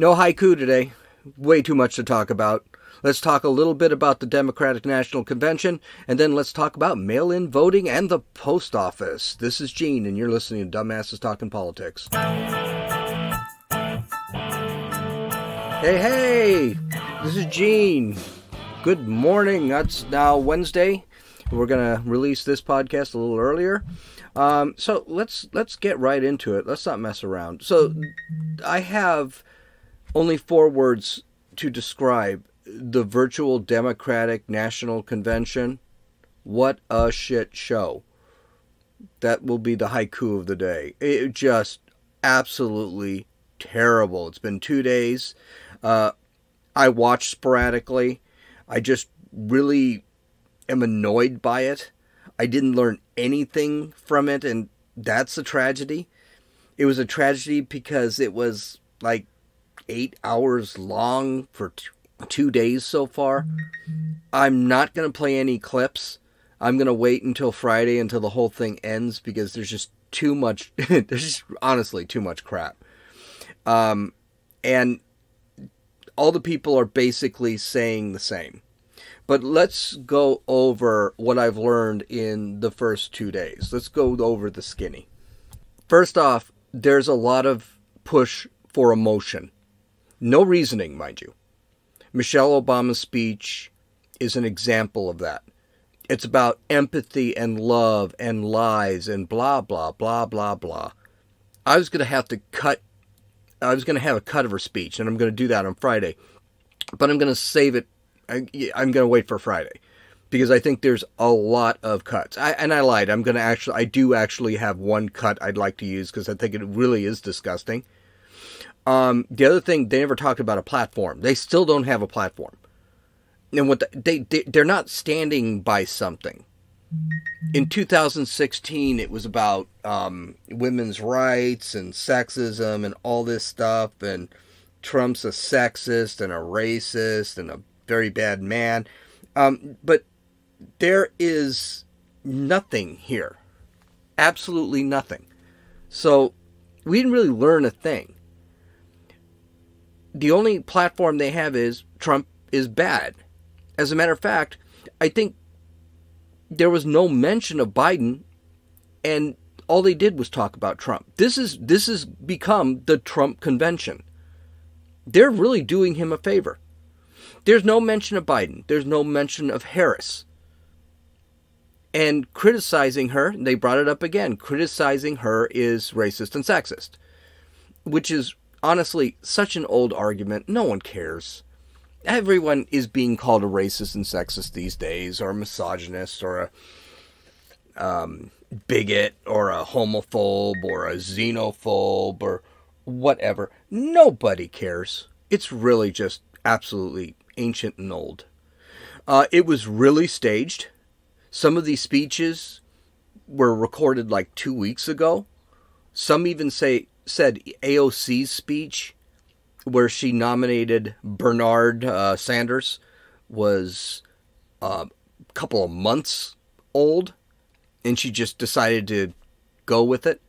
No haiku today. Way too much to talk about. Let's talk a little bit about the Democratic National Convention, and then let's talk about mail in voting and the post office. This is Gene, and you're listening to Dumbasses Talking Politics. Hey, hey! This is Gene. Good morning. That's now Wednesday. We're gonna release this podcast a little earlier. Um, so let's let's get right into it. Let's not mess around. So I have only four words to describe the virtual Democratic National Convention. What a shit show. That will be the haiku of the day. It just absolutely terrible. It's been two days. Uh, I watch sporadically. I just really am annoyed by it. I didn't learn anything from it, and that's a tragedy. It was a tragedy because it was like eight hours long for t- two days so far. I'm not going to play any clips. I'm going to wait until Friday until the whole thing ends because there's just too much, there's just honestly too much crap. Um, and all the people are basically saying the same. But let's go over what I've learned in the first two days. Let's go over the skinny. First off, there's a lot of push for emotion. No reasoning, mind you. Michelle Obama's speech is an example of that. It's about empathy and love and lies and blah, blah, blah, blah, blah. I was going to have to cut, I was going to have a cut of her speech, and I'm going to do that on Friday. But I'm going to save it, I, I'm going to wait for Friday because I think there's a lot of cuts. I, and I lied. I'm going to actually, I do actually have one cut I'd like to use because I think it really is disgusting. Um, the other thing, they never talked about a platform. They still don't have a platform. And what the, they, they they're not standing by something. In 2016, it was about um, women's rights and sexism and all this stuff. And Trump's a sexist and a racist and a very bad man. Um, but there is nothing here. Absolutely nothing. So we didn't really learn a thing the only platform they have is Trump is bad. As a matter of fact, I think there was no mention of Biden and all they did was talk about Trump. This is this has become the Trump convention. They're really doing him a favor. There's no mention of Biden. There's no mention of Harris. And criticizing her, they brought it up again. Criticizing her is racist and sexist, which is honestly such an old argument. No one cares. Everyone is being called a racist and sexist these days, or a misogynist, or a um, bigot, or a homophobe, or a xenophobe, or whatever. Nobody cares. It's really just absolutely ancient and old. Uh, it was really staged. Some of these speeches were recorded like two weeks ago. Some even say said AOC's speech, where she nominated Bernard uh, Sanders, was uh, a couple of months old, and she just decided to go with it.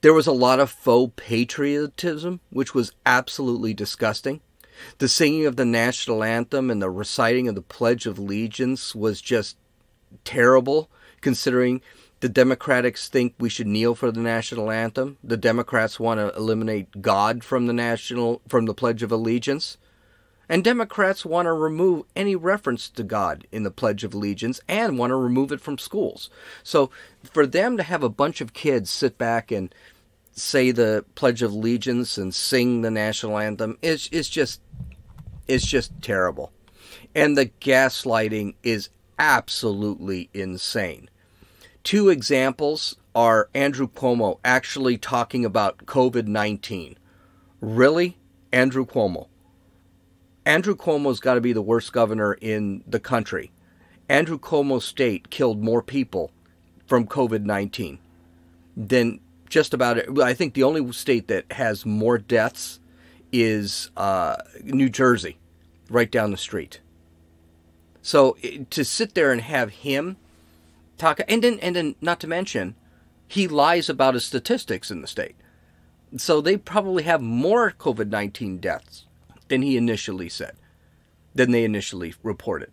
There was a lot of faux patriotism, which was absolutely disgusting. The singing of the national anthem and the reciting of the Pledge of Allegiance was just terrible, considering the Democrats think we should kneel for the national anthem. The Democrats want to eliminate God from the national from the Pledge of Allegiance. And Democrats want to remove any reference to God in the Pledge of Allegiance and want to remove it from schools. So for them to have a bunch of kids sit back and say the Pledge of Allegiance and sing the national anthem is is just it's just terrible. And the gaslighting is absolutely insane. Two examples are Andrew Cuomo actually talking about COVID 19. Really? Andrew Cuomo. Andrew Cuomo's got to be the worst governor in the country. Andrew Cuomo's state killed more people from COVID 19 than just about it. I think the only state that has more deaths is uh, New Jersey, right down the street. So to sit there and have him talk, and then and then not to mention, he lies about his statistics in the state. So they probably have more COVID 19 deaths than he initially said, than they initially reported.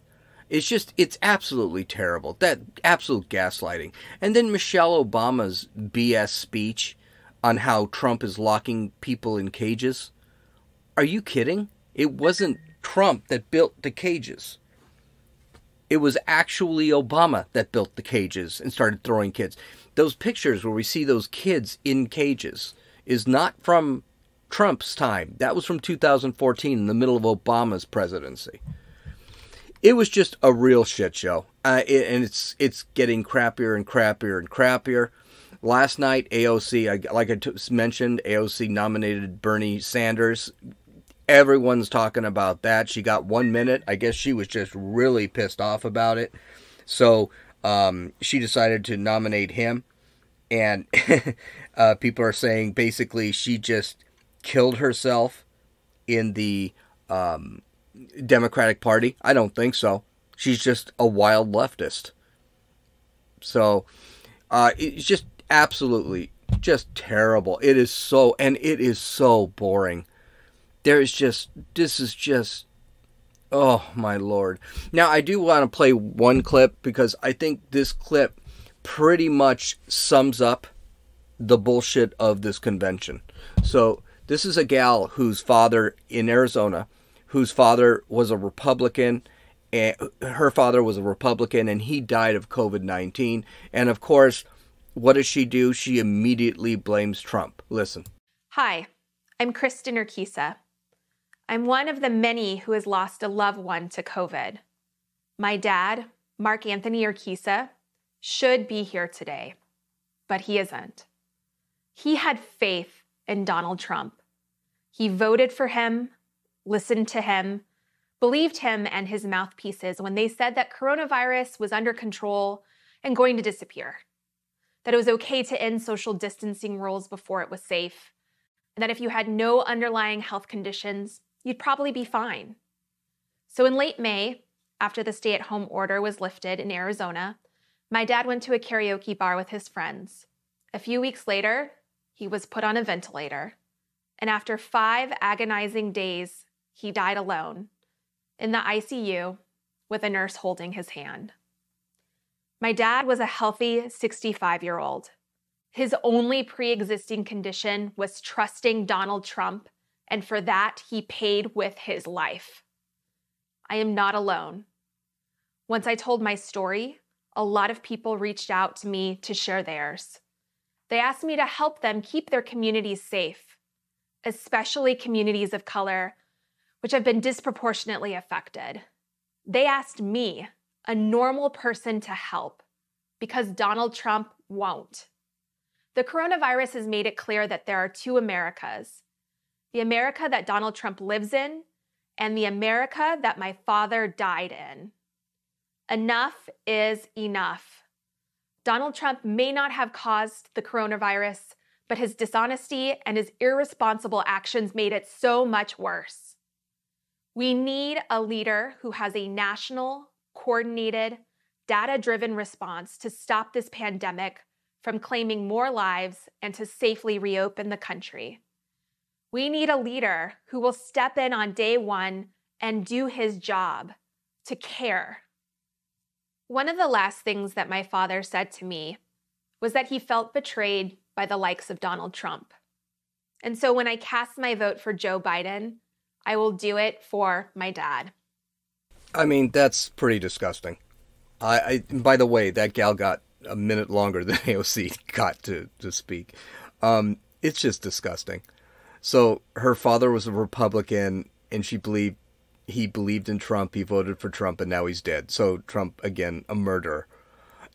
It's just, it's absolutely terrible. That absolute gaslighting. And then Michelle Obama's BS speech on how Trump is locking people in cages. Are you kidding? It wasn't Trump that built the cages. It was actually Obama that built the cages and started throwing kids. Those pictures where we see those kids in cages is not from Trump's time. That was from 2014 in the middle of Obama's presidency. It was just a real shit show. Uh, it, and it's it's getting crappier and crappier and crappier. Last night, AOC, like I mentioned, AOC nominated Bernie Sanders. Everyone's talking about that. She got one minute. I guess she was just really pissed off about it. So um, she decided to nominate him. And uh, people are saying basically she just killed herself in the um, Democratic Party. I don't think so. She's just a wild leftist. So uh, it's just absolutely just terrible. It is so, and it is so boring. There is just, this is just, oh my lord. Now, I do want to play one clip because I think this clip pretty much sums up the bullshit of this convention. So, this is a gal whose father in Arizona, whose father was a Republican, and her father was a Republican, and he died of COVID 19. And of course, what does she do? She immediately blames Trump. Listen. Hi, I'm Kristen Urquiza. I'm one of the many who has lost a loved one to COVID. My dad, Mark Anthony Urquiza, should be here today, but he isn't. He had faith in Donald Trump. He voted for him, listened to him, believed him and his mouthpieces when they said that coronavirus was under control and going to disappear that it was okay to end social distancing rules before it was safe, and that if you had no underlying health conditions, you'd probably be fine. So in late May, after the stay at home order was lifted in Arizona, my dad went to a karaoke bar with his friends. A few weeks later, he was put on a ventilator. And after five agonizing days, he died alone in the ICU with a nurse holding his hand. My dad was a healthy 65 year old. His only pre existing condition was trusting Donald Trump, and for that, he paid with his life. I am not alone. Once I told my story, a lot of people reached out to me to share theirs. They asked me to help them keep their communities safe, especially communities of color, which have been disproportionately affected. They asked me a normal person to help because Donald Trump won't. The coronavirus has made it clear that there are two Americas the America that Donald Trump lives in, and the America that my father died in. Enough is enough. Donald Trump may not have caused the coronavirus, but his dishonesty and his irresponsible actions made it so much worse. We need a leader who has a national, coordinated, data driven response to stop this pandemic from claiming more lives and to safely reopen the country. We need a leader who will step in on day one and do his job to care. One of the last things that my father said to me was that he felt betrayed by the likes of Donald Trump. And so when I cast my vote for Joe Biden, I will do it for my dad. I mean, that's pretty disgusting. I, I by the way, that gal got a minute longer than AOC got to to speak. Um, it's just disgusting. So her father was a Republican, and she believed he believed in Trump. He voted for Trump, and now he's dead. So Trump again, a murderer.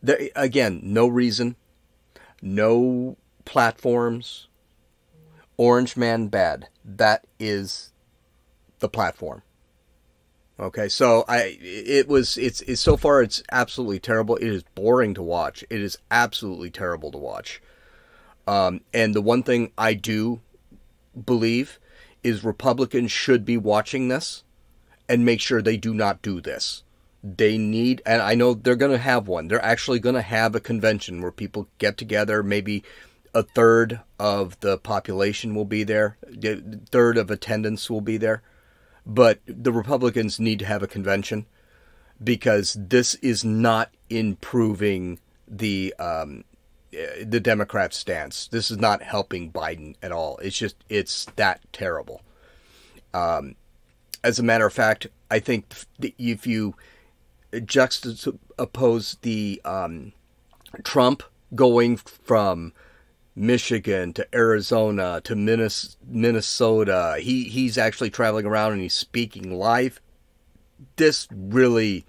There, again, no reason, no platforms. Orange man bad. That is the platform. Okay, so I it was it's, it's so far it's absolutely terrible. It is boring to watch. It is absolutely terrible to watch. Um, and the one thing I do believe is Republicans should be watching this and make sure they do not do this. They need, and I know they're going to have one. They're actually going to have a convention where people get together, maybe a third of the population will be there, a third of attendance will be there. But the Republicans need to have a convention because this is not improving the um, the Democrats' stance. This is not helping Biden at all. It's just it's that terrible. Um, as a matter of fact, I think if you juxtapose the um, Trump going from Michigan to Arizona to Minnesota. He he's actually traveling around and he's speaking live. This really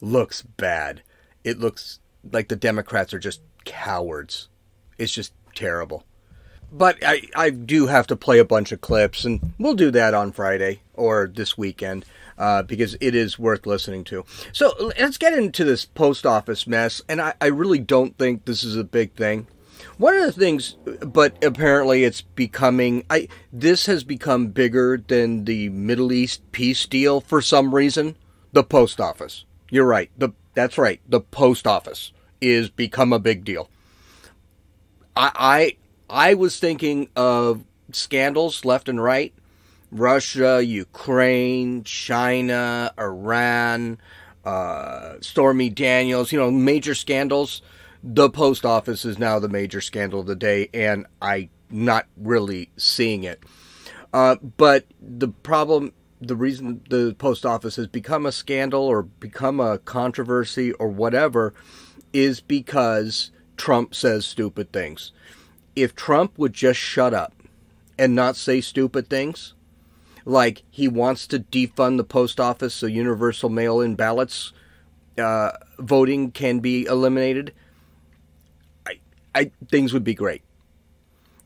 looks bad. It looks like the Democrats are just cowards. It's just terrible. But I, I do have to play a bunch of clips, and we'll do that on Friday or this weekend uh, because it is worth listening to. So let's get into this post office mess, and I, I really don't think this is a big thing. One of the things, but apparently it's becoming. I this has become bigger than the Middle East peace deal for some reason. The post office. You're right. The that's right. The post office is become a big deal. I I, I was thinking of scandals left and right. Russia, Ukraine, China, Iran, uh, Stormy Daniels, you know, major scandals the post office is now the major scandal of the day, and I'm not really seeing it. Uh, but the problem, the reason the post office has become a scandal or become a controversy or whatever, is because Trump says stupid things. If Trump would just shut up and not say stupid things, like he wants to defund the post office so universal mail in ballots uh, voting can be eliminated I, things would be great.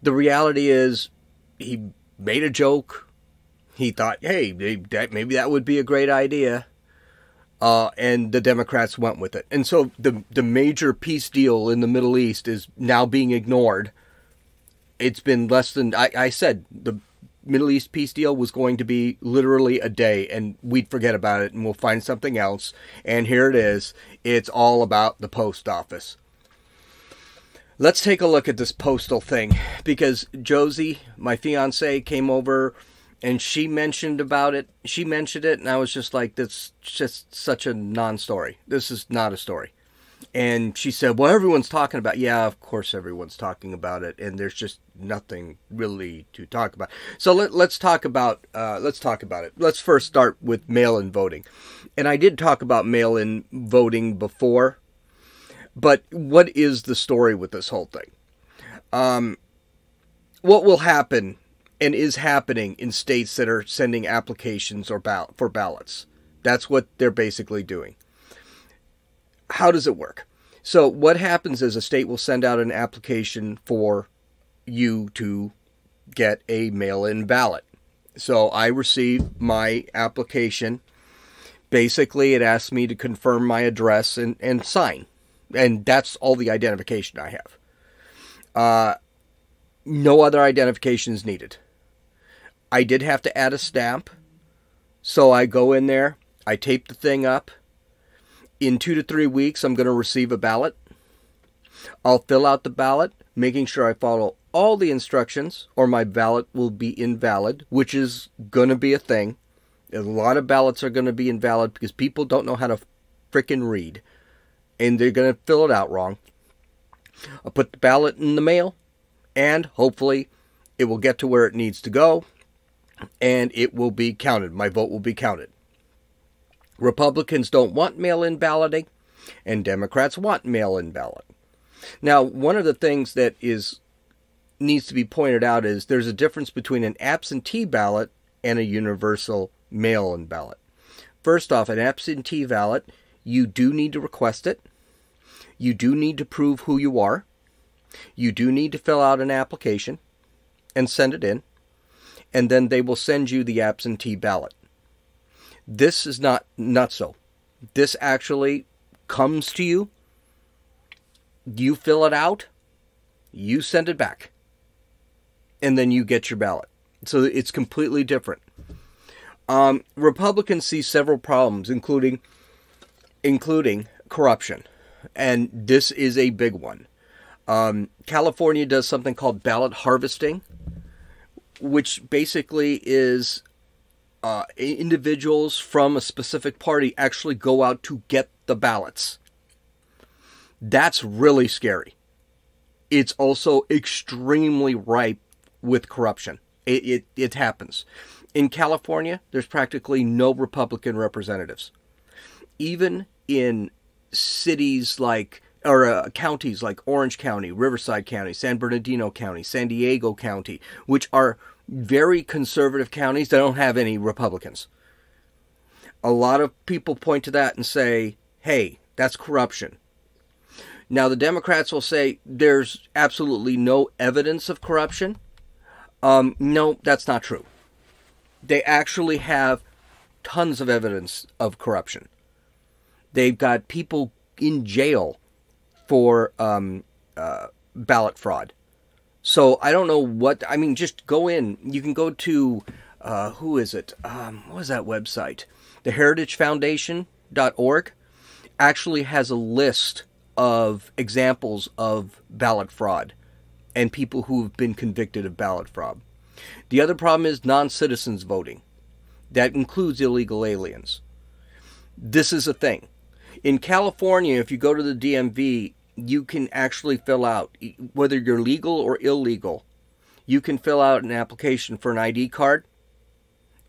The reality is, he made a joke. He thought, hey, maybe that would be a great idea. Uh, and the Democrats went with it. And so the the major peace deal in the Middle East is now being ignored. It's been less than I, I said the Middle East peace deal was going to be literally a day, and we'd forget about it, and we'll find something else. And here it is. It's all about the post office. Let's take a look at this postal thing because Josie, my fiance, came over and she mentioned about it. She mentioned it, and I was just like, "That's just such a non-story. This is not a story." And she said, "Well, everyone's talking about." Yeah, of course, everyone's talking about it, and there's just nothing really to talk about. So let, us talk about uh, let's talk about it. Let's first start with mail-in voting, and I did talk about mail-in voting before but what is the story with this whole thing? Um, what will happen and is happening in states that are sending applications or ball- for ballots? That's what they're basically doing. How does it work? So, what happens is a state will send out an application for you to get a mail in ballot. So, I receive my application. Basically, it asks me to confirm my address and, and sign and that's all the identification I have. Uh, no other identification is needed. I did have to add a stamp, so I go in there, I tape the thing up. In two to three weeks, I'm going to receive a ballot. I'll fill out the ballot, making sure I follow all the instructions, or my ballot will be invalid, which is going to be a thing. A lot of ballots are going to be invalid because people don't know how to frickin' read and they're going to fill it out wrong. I'll put the ballot in the mail, and hopefully it will get to where it needs to go, and it will be counted. My vote will be counted. Republicans don't want mail in balloting, and Democrats want mail in ballot. Now, one of the things that is needs to be pointed out is there's a difference between an absentee ballot and a universal mail in ballot. First off, an absentee ballot, you do need to request it. You do need to prove who you are. You do need to fill out an application and send it in. And then they will send you the absentee ballot. This is not not so. This actually comes to you. You fill it out. You send it back. And then you get your ballot. So it's completely different. Um, Republicans see several problems, including including corruption and this is a big one. Um, California does something called ballot harvesting, which basically is uh, individuals from a specific party actually go out to get the ballots. That's really scary. It's also extremely ripe with corruption. It, it, it happens. In California, there's practically no Republican representatives. Even in cities like, or uh, counties like Orange County, Riverside County, San Bernardino County, San Diego County, which are very conservative counties that don't have any Republicans. A lot of people point to that and say, hey, that's corruption. Now, the Democrats will say there's absolutely no evidence of corruption. Um, no, that's not true. They actually have tons of evidence of corruption. They've got people in jail for um, uh, ballot fraud. So I don't know what I mean. Just go in. You can go to uh, who is it? Um, what is that website? The Heritage Foundation.org actually has a list of examples of ballot fraud and people who have been convicted of ballot fraud. The other problem is non citizens voting. That includes illegal aliens. This is a thing. In California, if you go to the DMV, you can actually fill out, whether you're legal or illegal, you can fill out an application for an ID card.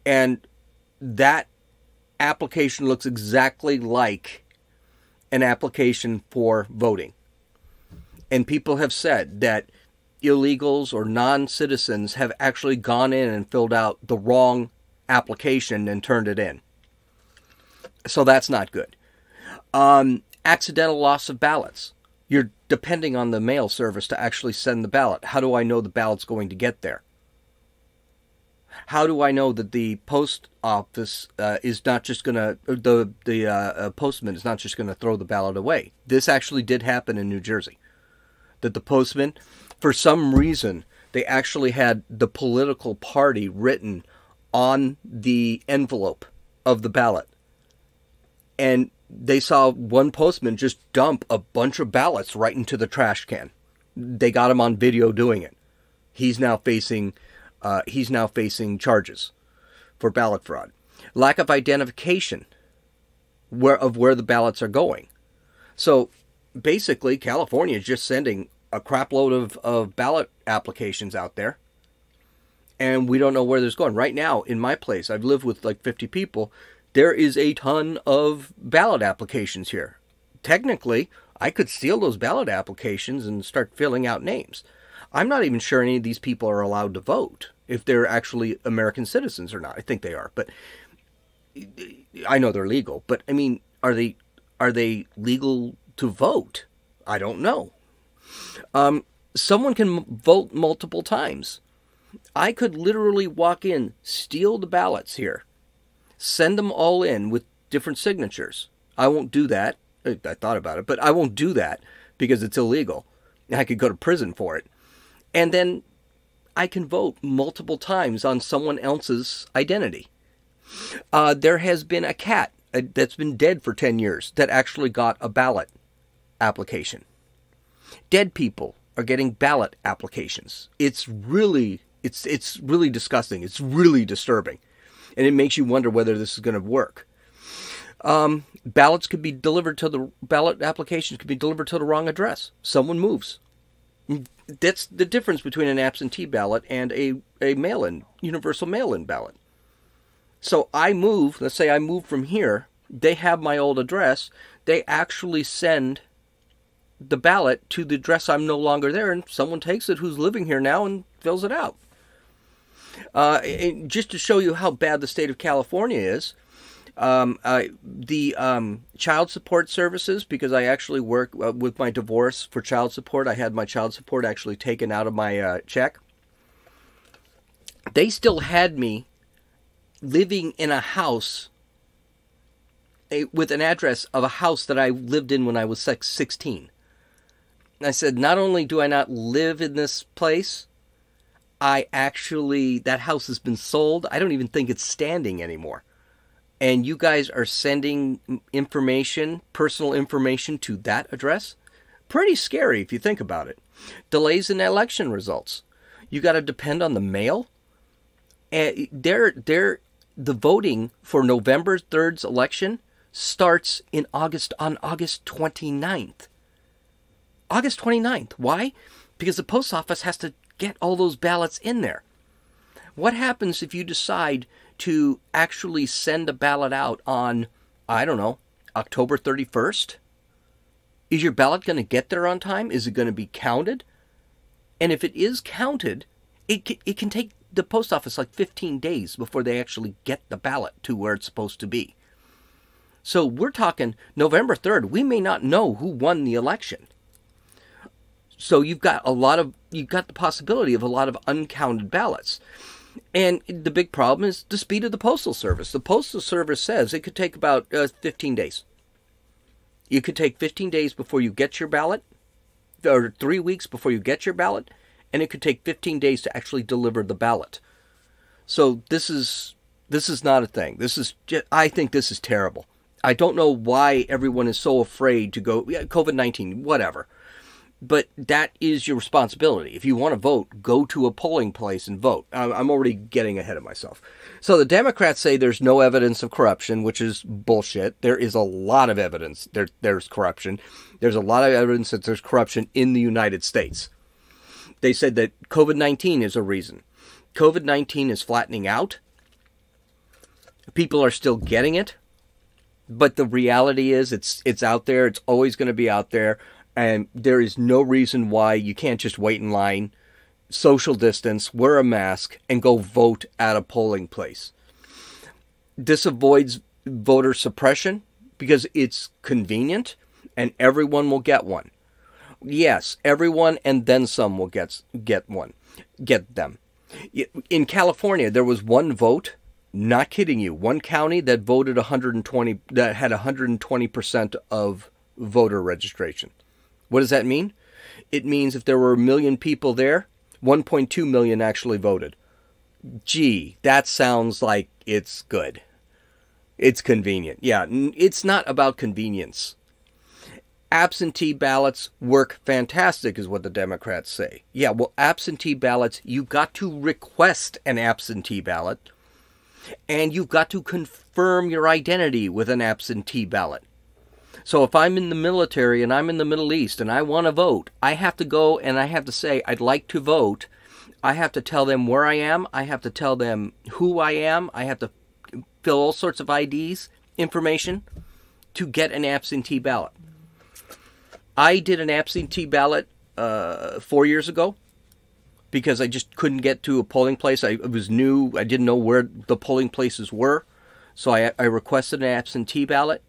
And that application looks exactly like an application for voting. And people have said that illegals or non citizens have actually gone in and filled out the wrong application and turned it in. So that's not good. Um, accidental loss of ballots you're depending on the mail service to actually send the ballot. How do I know the ballot's going to get there? How do I know that the post office uh, is not just going to the the uh, uh, postman is not just going to throw the ballot away? This actually did happen in New Jersey. That the postman, for some reason, they actually had the political party written on the envelope of the ballot, and they saw one postman just dump a bunch of ballots right into the trash can. They got him on video doing it. He's now facing uh, he's now facing charges for ballot fraud. Lack of identification where of where the ballots are going. So basically California is just sending a crapload of, of ballot applications out there. And we don't know where there's going. Right now, in my place, I've lived with like 50 people there is a ton of ballot applications here. Technically, I could steal those ballot applications and start filling out names. I'm not even sure any of these people are allowed to vote if they're actually American citizens or not. I think they are, but I know they're legal. But I mean, are they are they legal to vote? I don't know. Um, someone can vote multiple times. I could literally walk in, steal the ballots here, send them all in with different signatures. I won't do that. I thought about it, but I won't do that because it's illegal. I could go to prison for it. And then I can vote multiple times on someone else's identity. Uh, there has been a cat uh, that's been dead for 10 years that actually got a ballot application. Dead people are getting ballot applications. It's really it's it's really disgusting. It's really disturbing and it makes you wonder whether this is going to work. Um, ballots could be delivered to the ballot applications could be delivered to the wrong address. Someone moves. That's the difference between an absentee ballot and a, a mail in, universal mail in ballot. So I move, let's say I move from here, they have my old address, they actually send the ballot to the address I'm no longer there, and someone takes it who's living here now and fills it out. Uh, just to show you how bad the state of California is, um, the um, child support services, because I actually work uh, with my divorce for child support, I had my child support actually taken out of my uh, check. They still had me living in a house a, with an address of a house that I lived in when I was 16. I said, not only do I not live in this place, I actually, that house has been sold. I don't even think it's standing anymore. And you guys are sending information, personal information to that address? Pretty scary if you think about it. Delays in election results. You got to depend on the mail. And they're, they're, the voting for November 3rd's election starts in August on August 29th. August 29th. Why? Because the post office has to get all those ballots in there. What happens if you decide to actually send a ballot out on, I don't know, October 31st? Is your ballot going to get there on time? Is it going to be counted? And if it is counted, it can, it can take the post office like 15 days before they actually get the ballot to where it's supposed to be. So we're talking November 3rd. We may not know who won the election. So you've got a lot of you've got the possibility of a lot of uncounted ballots. And the big problem is the speed of the postal service. The postal service says it could take about uh, 15 days. You could take 15 days before you get your ballot, or three weeks before you get your ballot, and it could take 15 days to actually deliver the ballot. So this is this is not a thing. This is just, I think this is terrible. I don't know why everyone is so afraid to go yeah, COVID-19 whatever. But that is your responsibility. If you want to vote, go to a polling place and vote. I'm already getting ahead of myself. So the Democrats say there's no evidence of corruption, which is bullshit. There is a lot of evidence there, there's corruption. There's a lot of evidence that there's corruption in the United States. They said that COVID 19 is a reason. COVID 19 is flattening out. People are still getting it. But the reality is it's it's out there. It's always going to be out there and there is no reason why you can't just wait in line, social distance, wear a mask, and go vote at a polling place. This avoids voter suppression because it's convenient and everyone will get one. Yes, everyone and then some will get get one, get them. In California, there was one vote. Not kidding you, one county that voted 120 that had 120 percent of voter registration. What does that mean? It means if there were a million people there, 1.2 million actually voted. Gee, that sounds like it's good. It's convenient. Yeah, it's not about convenience. Absentee ballots work fantastic, is what the Democrats say. Yeah, well, absentee ballots, you've got to request an absentee ballot, and you've got to confirm your identity with an absentee ballot. So if I'm in the military and I'm in the Middle East and I want to vote, I have to go and I have to say, I'd like to vote. I have to tell them where I am. I have to tell them who I am. I have to fill all sorts of IDs information to get an absentee ballot. I did an absentee ballot uh, four years ago because I just couldn't get to a polling place. I was new. I didn't know where the polling places were. So I, I requested an absentee ballot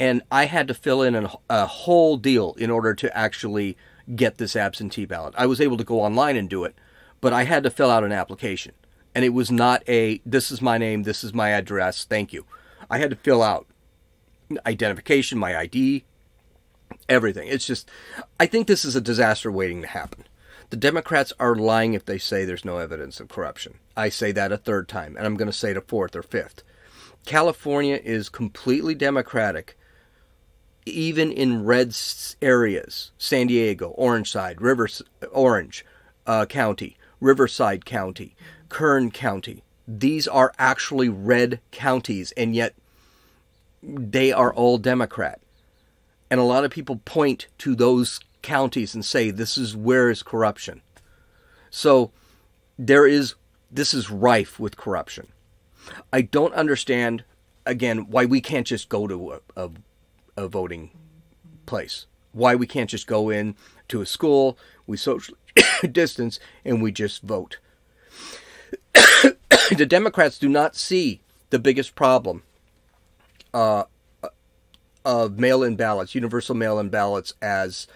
and I had to fill in a, a whole deal in order to actually get this absentee ballot. I was able to go online and do it, but I had to fill out an application. And it was not a, this is my name, this is my address, thank you. I had to fill out identification, my ID, everything. It's just, I think this is a disaster waiting to happen. The Democrats are lying if they say there's no evidence of corruption. I say that a third time, and I'm going to say it a fourth or fifth. California is completely Democratic even in red areas, San Diego, Orange Side, River Orange uh, County, Riverside County, Kern County. These are actually red counties, and yet they are all Democrat. And a lot of people point to those counties and say this is where is corruption. So there is this is rife with corruption. I don't understand again why we can't just go to a, a a voting place. Why we can't just go in to a school, we socially distance, and we just vote. the Democrats do not see the biggest problem uh, of mail-in ballots, universal mail-in ballots, as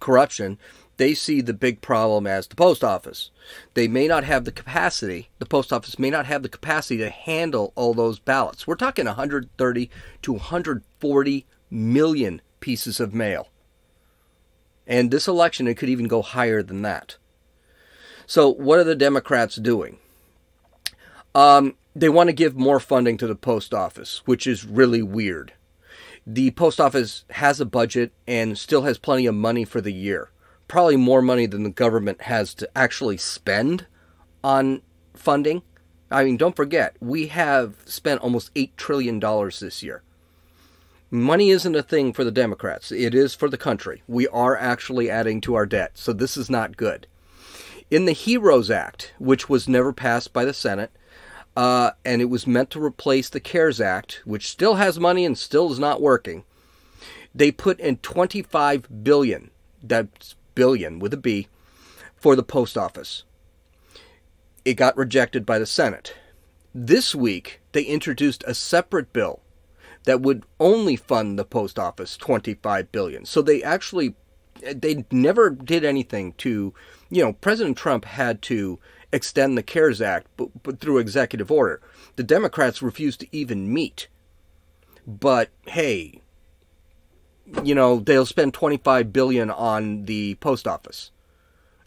corruption. They see the big problem as the post office. They may not have the capacity, the post office may not have the capacity to handle all those ballots. We're talking 130 to 140 million pieces of mail. And this election, it could even go higher than that. So, what are the Democrats doing? Um, they want to give more funding to the post office, which is really weird. The post office has a budget and still has plenty of money for the year probably more money than the government has to actually spend on funding. I mean, don't forget, we have spent almost $8 trillion this year. Money isn't a thing for the Democrats, it is for the country. We are actually adding to our debt, so this is not good. In the HEROES Act, which was never passed by the Senate, uh, and it was meant to replace the CARES Act, which still has money and still is not working. They put in 25 billion, that's billion with a B, for the post office. It got rejected by the Senate. This week, they introduced a separate bill that would only fund the post office 25 billion. So they actually they never did anything to, you know, President Trump had to extend the CARES Act but, but through executive order. The Democrats refused to even meet. But hey, you know, they'll spend 25 billion on the post office.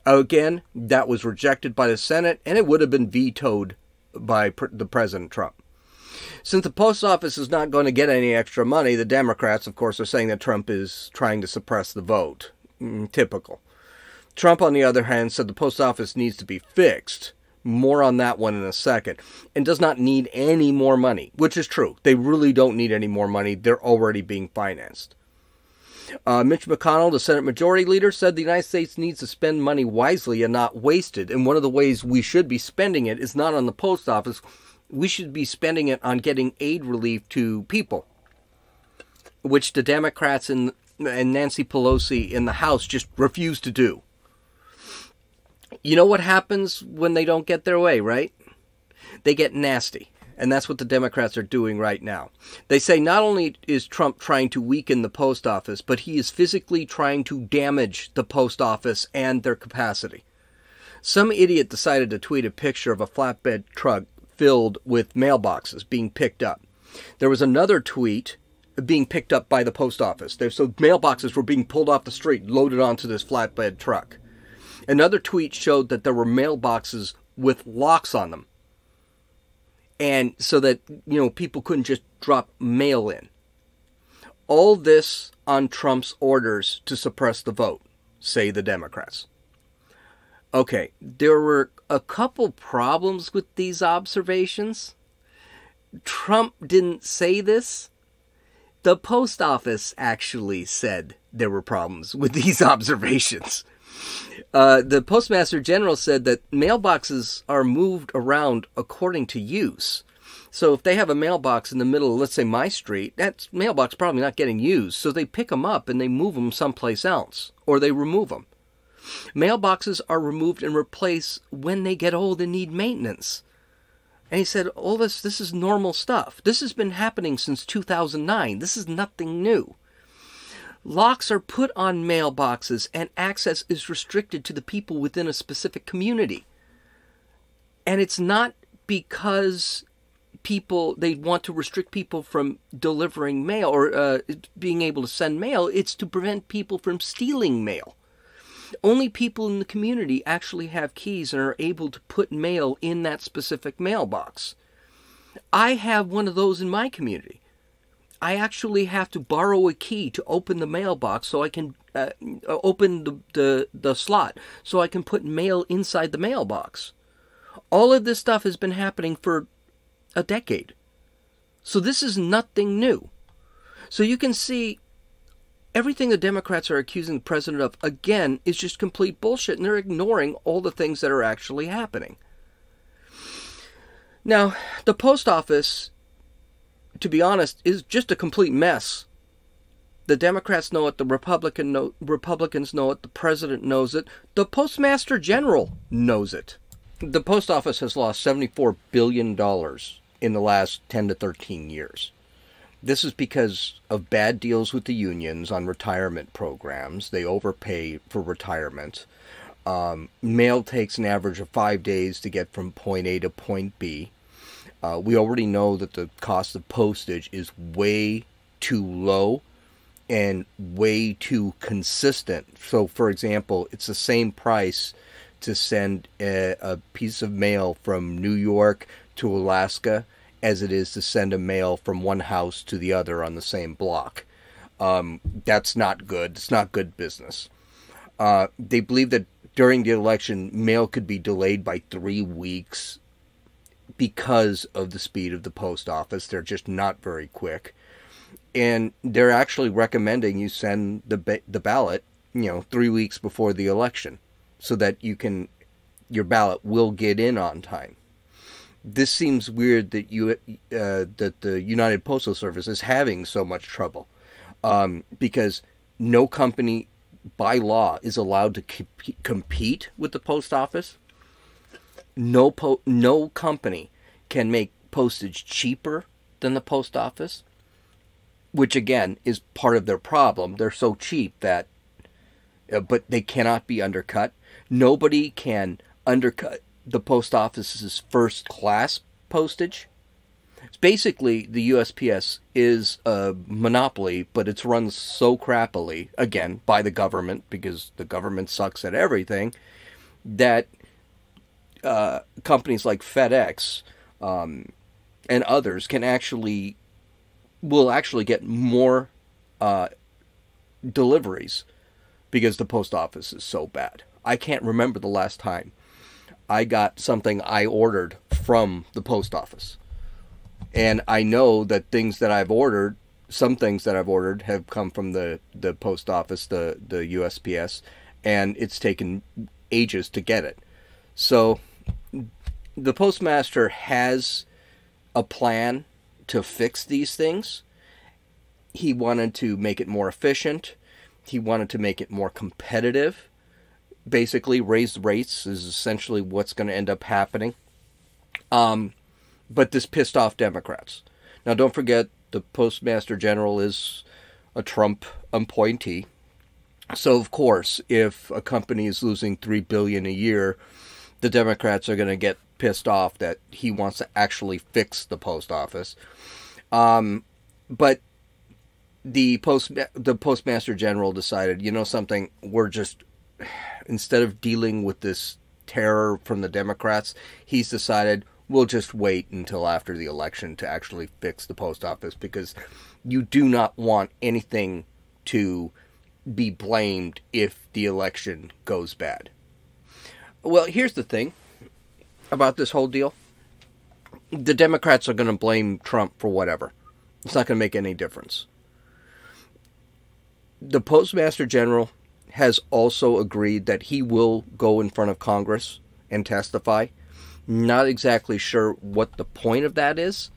Again, that was rejected by the Senate and it would have been vetoed by the President Trump. Since the post office is not going to get any extra money, the Democrats, of course, are saying that Trump is trying to suppress the vote. Mm, typical. Trump, on the other hand, said the post office needs to be fixed. More on that one in a second. And does not need any more money, which is true. They really don't need any more money. They're already being financed. Uh, Mitch McConnell, the Senate Majority Leader, said the United States needs to spend money wisely and not waste it. And one of the ways we should be spending it is not on the post office. We should be spending it on getting aid relief to people, which the Democrats and, and Nancy Pelosi in the House just refuse to do. You know what happens when they don't get their way, right? They get nasty. And that's what the Democrats are doing right now. They say not only is Trump trying to weaken the post office, but he is physically trying to damage the post office and their capacity. Some idiot decided to tweet a picture of a flatbed truck filled with mailboxes being picked up. There was another tweet being picked up by the post office. So mailboxes were being pulled off the street, loaded onto this flatbed truck. Another tweet showed that there were mailboxes with locks on them and so that you know people couldn't just drop mail in. All this on Trump's orders to suppress the vote, say the Democrats. Okay, there were a couple problems with these observations. Trump didn't say this. The post office actually said there were problems with these observations. Uh, the postmaster general said that mailboxes are moved around according to use. So if they have a mailbox in the middle of, let's say, my street, that mailbox probably not getting used. So they pick them up and they move them someplace else, or they remove them. Mailboxes are removed and replaced when they get old and need maintenance. And he said, all this, this is normal stuff. This has been happening since 2009. This is nothing new. Locks are put on mailboxes and access is restricted to the people within a specific community. And it's not because people they want to restrict people from delivering mail or uh, being able to send mail. It's to prevent people from stealing mail. Only people in the community actually have keys and are able to put mail in that specific mailbox. I have one of those in my community I actually have to borrow a key to open the mailbox so I can uh, open the, the, the slot so I can put mail inside the mailbox. All of this stuff has been happening for a decade. So this is nothing new. So you can see everything the Democrats are accusing the president of, again, is just complete bullshit, and they're ignoring all the things that are actually happening. Now, the post office to be honest, is just a complete mess. The Democrats know it, the Republican know, Republicans know it, the president knows it, the Postmaster General knows it. The post office has lost $74 billion in the last 10 to 13 years. This is because of bad deals with the unions on retirement programs. They overpay for retirement. Um, mail takes an average of five days to get from point A to point B. Uh, we already know that the cost of postage is way too low and way too consistent. So, for example, it's the same price to send a, a, piece of mail from New York to Alaska as it is to send a mail from one house to the other on the same block. Um, that's not good. It's not good business. Uh, they believe that during the election, mail could be delayed by three weeks because of the speed of the post office. They're just not very quick. And they're actually recommending you send the ba- the ballot, you know, 3 weeks before the election so that you can your ballot will get in on time. This seems weird that you uh, that the United Postal Service is having so much trouble um, because no company by law is allowed to comp- compete with the post office. No po- no company can make postage cheaper than the post office, which again is part of their problem. They're so cheap that uh, but they cannot be undercut. Nobody can undercut the post office's first class postage. It's basically the USPS is a monopoly, but it's run so crappily, again, by the government, because the government sucks at everything, that uh, companies like FedEx um, and others can actually, will actually get more uh, deliveries because the post office is so bad. I can't remember the last time I got something I ordered from the post office. And I know that things that I've ordered, some things that I've ordered have come from the, the post office, the, the USPS, and it's taken ages to get it. So the postmaster has a plan to fix these things. He wanted to make it more efficient. He wanted to make it more competitive basically raised rates is essentially what's going to end up happening. Um, but this pissed off Democrats. Now, don't forget the Postmaster General is a Trump appointee. So, of course, if a company is losing 3 billion a year, the Democrats are going to get pissed off that he wants to actually fix the post office. Um, but the post the postmaster general decided, you know something, we're just instead of dealing with this terror from the Democrats, he's decided we'll just wait until after the election to actually fix the post office because you do not want anything to be blamed if the election goes bad. Well, here's the thing about this whole deal the Democrats are going to blame Trump for whatever. It's not going to make any difference. The Postmaster General has also agreed that he will go in front of Congress and testify. Not exactly sure what the point of that is,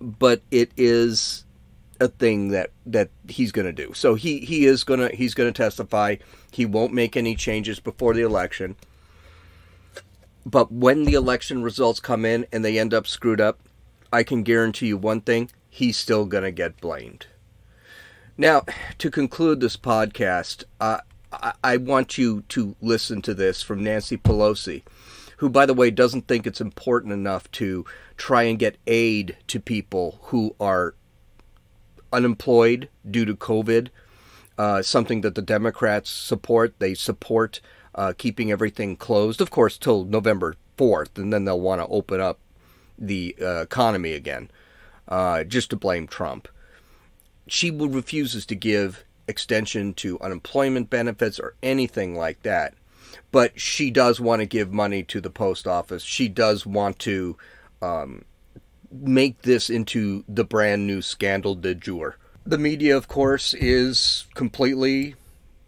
but it is a thing that that he's going to do. So he he is going to he's going to testify. He won't make any changes before the election. But when the election results come in and they end up screwed up, I can guarantee you one thing, he's still going to get blamed. Now, to conclude this podcast, uh, I, want you to listen to this from Nancy Pelosi, who, by the way, doesn't think it's important enough to try and get aid to people who are unemployed due to COVID. Uh, something that the Democrats support. They support uh, keeping everything closed, of course, till November 4th, and then they'll want to open up the uh, economy again, uh, just to blame Trump. She refuses to give extension to unemployment benefits or anything like that. But she does want to give money to the post office. She does want to um, make this into the brand new scandal de jour. The media, of course, is completely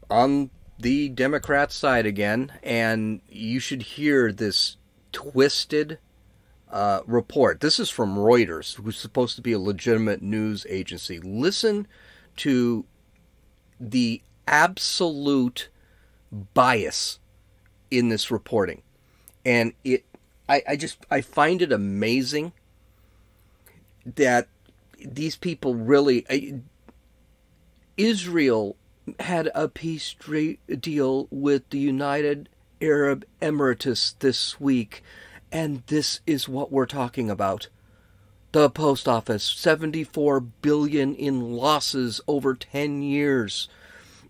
on the Democrat side again, and you should hear this twisted uh, report. This is from Reuters, who's supposed to be a legitimate news agency. Listen to the absolute bias in this reporting. And it I, I just I find it amazing that these people really I, Israel had a peace deal with the United Arab Emirates this week and this is what we're talking about. The post office 74 billion in losses over 10 years.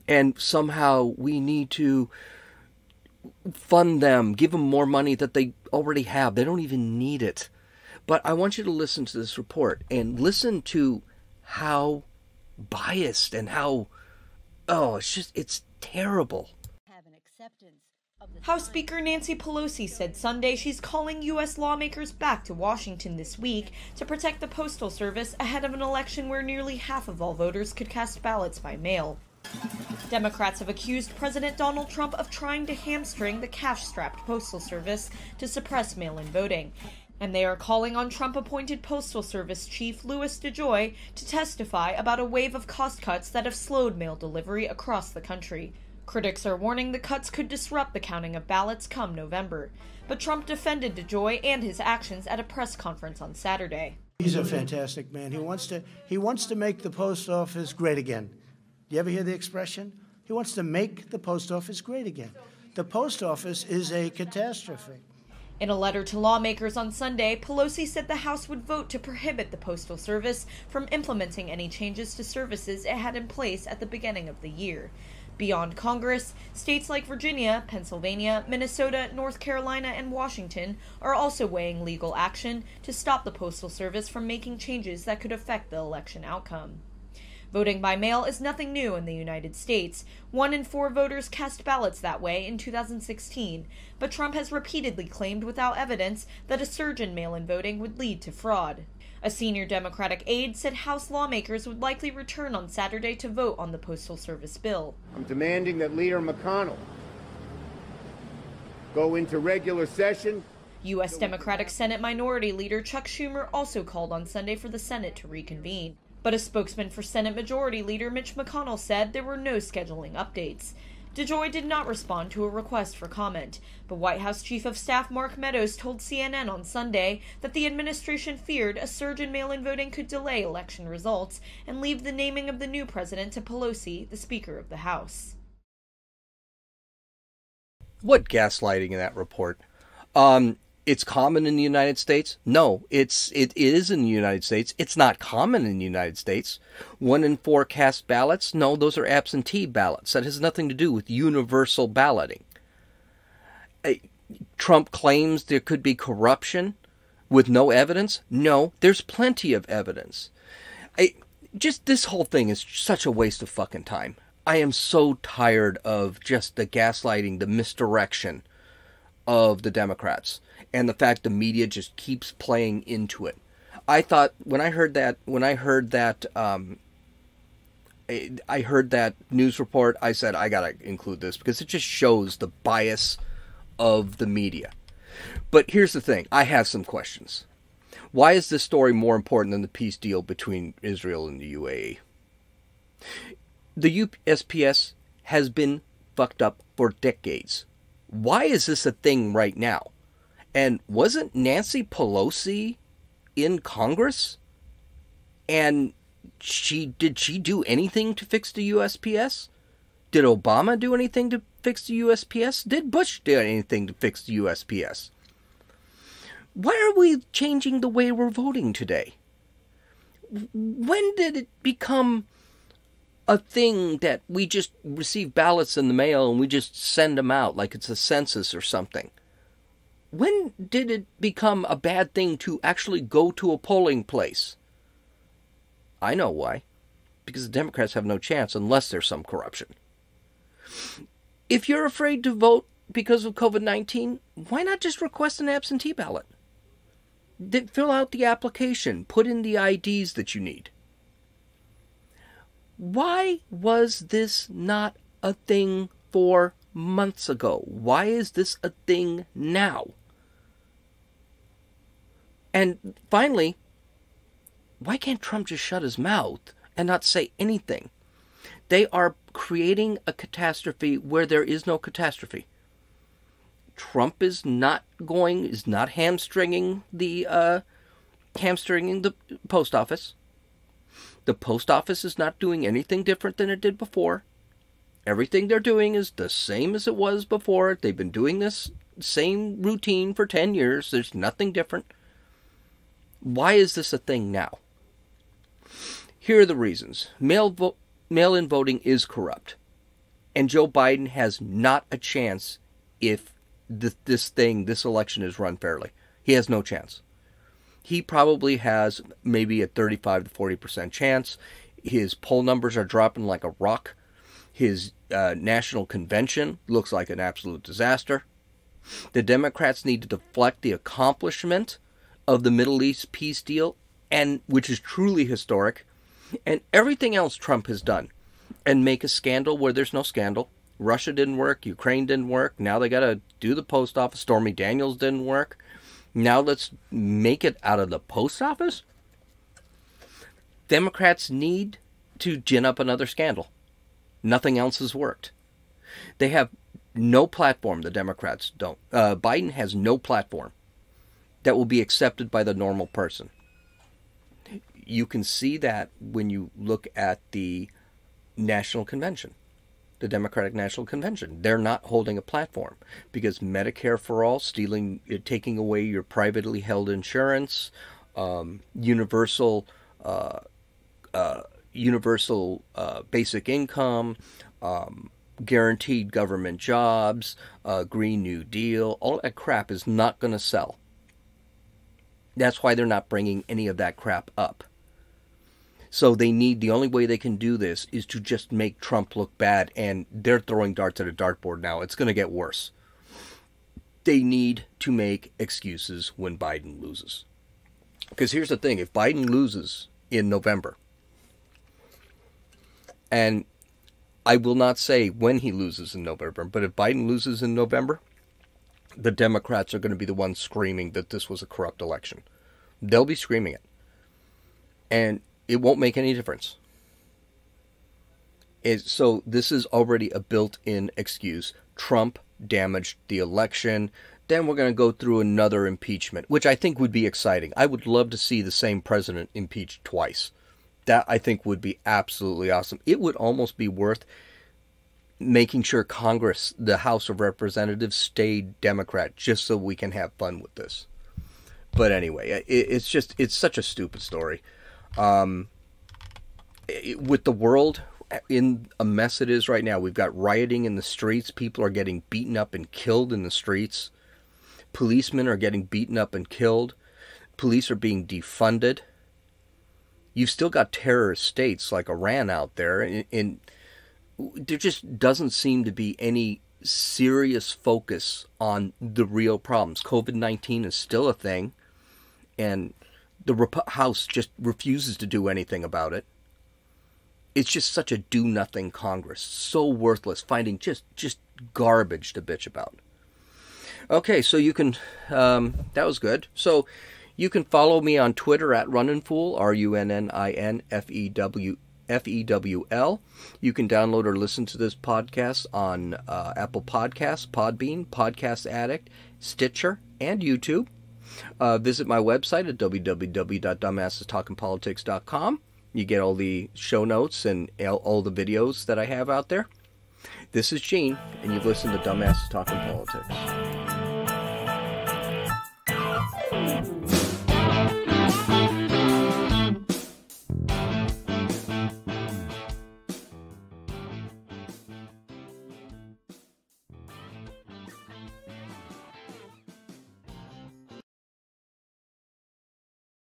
And somehow we need to fund them give them more money that they already have. They don't even need it. But i want you to listen to this report and listen to how biased and how oh it's just it's terrible House Speaker Nancy Pelosi said Sunday she's calling U.S. lawmakers back to Washington this week to protect the Postal Service ahead of an election where nearly half of all voters could cast ballots by mail. Democrats have accused President Donald Trump of trying to hamstring the cash strapped Postal Service to suppress mail in voting. And they are calling on Trump appointed Postal Service Chief Louis DeJoy to testify about a wave of cost cuts that have slowed mail delivery across the country. Critics are warning the cuts could disrupt the counting of ballots come November. But Trump defended DeJoy and his actions at a press conference on Saturday. He's a fantastic man. He wants to he wants to make the post office great again. You ever hear the expression? He wants to make the post office great again. The post office is a catastrophe. In a letter to lawmakers on Sunday, Pelosi said the House would vote to prohibit the Postal Service from implementing any changes to services it had in place at the beginning of the year. Beyond Congress, states like Virginia, Pennsylvania, Minnesota, North Carolina, and Washington are also weighing legal action to stop the Postal Service from making changes that could affect the election outcome. Voting by mail is nothing new in the United States. One in four voters cast ballots that way in 2016, but Trump has repeatedly claimed without evidence that a surge in mail in voting would lead to fraud. A senior Democratic aide said House lawmakers would likely return on Saturday to vote on the Postal Service bill. I'm demanding that Leader McConnell go into regular session. U.S. Democratic Senate Minority Leader Chuck Schumer also called on Sunday for the Senate to reconvene. But a spokesman for Senate Majority Leader Mitch McConnell said there were no scheduling updates. DeJoy did not respond to a request for comment, but White House Chief of Staff Mark Meadows told CNN on Sunday that the administration feared a surge in mail in voting could delay election results and leave the naming of the new president to Pelosi, the Speaker of the House. What gaslighting in that report? Um, it's common in the United States? No, it's it is in the United States. It's not common in the United States. One in four cast ballots? No, those are absentee ballots. That has nothing to do with universal balloting. Trump claims there could be corruption with no evidence. No, there's plenty of evidence. I, just this whole thing is such a waste of fucking time. I am so tired of just the gaslighting, the misdirection of the Democrats and the fact the media just keeps playing into it. I thought when I heard that when I heard that um, I heard that news report, I said I gotta include this because it just shows the bias of the media. But here's the thing: I have some questions. Why is this story more important than the peace deal between Israel and the UAE? The USPS has been fucked up for decades. Why is this a thing right now? And wasn't Nancy Pelosi in Congress? And she did she do anything to fix the USPS? Did Obama do anything to fix the USPS? Did Bush do anything to fix the USPS? Why are we changing the way we're voting today? When did it become a thing that we just receive ballots in the mail and we just send them out like it's a census or something? When did it become a bad thing to actually go to a polling place? I know why. Because the Democrats have no chance unless there's some corruption. If you're afraid to vote because of COVID 19, why not just request an absentee ballot? fill out the application, put in the IDs that you need. Why was this not a thing four months ago? Why is this a thing now? And finally, why can't Trump just shut his mouth and not say anything? They are creating a catastrophe where there is no catastrophe. Trump is not going, is not hamstringing the, uh, hamstringing the post office. The post office is not doing anything different than it did before. Everything they're doing is the same as it was before. They've been doing this same routine for 10 years. There's nothing different. Why is this a thing now? Here are the reasons. Mail, vo- mail in voting is corrupt. And Joe Biden has not a chance if th- this thing, this election is run fairly. He has no chance. He probably has maybe a 35 to 40% chance. His poll numbers are dropping like a rock. His uh, national convention looks like an absolute disaster. The Democrats need to deflect the accomplishment of the Middle East peace deal, and which is truly historic, and everything else Trump has done, and make a scandal where there's no scandal. Russia didn't work, Ukraine didn't work. Now they got to do the post office. Stormy Daniels didn't work. Now let's make it out of the post office. Democrats need to gin up another scandal. Nothing else has worked. They have no platform, the Democrats don't. Uh, Biden has no platform that will be accepted by the normal person. You can see that when you look at the National Convention, the Democratic National Convention. They're not holding a platform because Medicare for all, stealing, uh, taking away your privately held insurance, um, universal, uh, uh, universal uh, basic income, um, guaranteed government jobs, uh, Green New Deal, all that crap is not going to sell. That's why they're not bringing any of that crap up. So they need the only way they can do this is to just make Trump look bad, and they're throwing darts at a dartboard now. It's going to get worse. They need to make excuses when Biden loses. Because here's the thing if Biden loses in November, and I will not say when he loses in November, but if Biden loses in November, the Democrats are going to be the ones screaming that this was a corrupt election. They'll be screaming it. And it won't make any difference. So this is already a built-in excuse. Trump damaged the election. Then we're going to go through another impeachment, which I think would be exciting. I would love to see the same president impeached twice. That I think would be absolutely awesome. It would almost be worth making sure Congress, the House of Representatives, stayed Democrat just so we can have fun with this. But anyway, it, it's just it's such a stupid story. Um, it, with the world in a mess it is right now, we've got rioting in the streets. People are getting beaten up and killed in the streets. Policemen are getting beaten up and killed. Police are being defunded. You've still got terrorist states like Iran out there, and there just doesn't seem to be any serious focus on the real problems. COVID 19 is still a thing, and the House just refuses to do anything about it. It's just such a do nothing Congress, so worthless, finding just just garbage to bitch about. Okay, so you can um, that was good. So you can follow me on Twitter at RunninFewl, R U N N I N F E W F E W L. You can download or listen to this podcast on uh, Apple Podcasts, Podbean, Podcast Addict, Stitcher, and YouTube. Uh, visit my website at www.dumbassestalkingpolitics.com. You get all the show notes and all the videos that I have out there. This is Gene, and you've listened to Dumbasses Talking Politics.